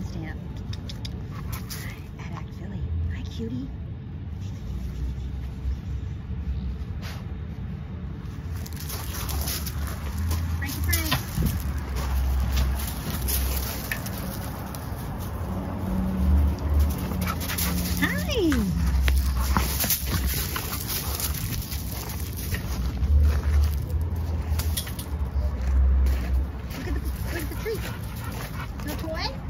hand stamp. At Act Philly. Hi, cutie. Hi. Look at the look at the tree. Toy?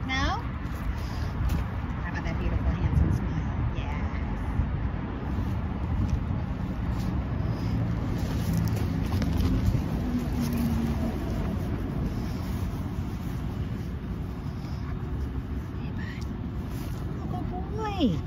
come here. Hi. Can you show everybody? Sit. How about sit? No? How about that beautiful, handsome smile? Yes. Hey, bud. Oh, good boy.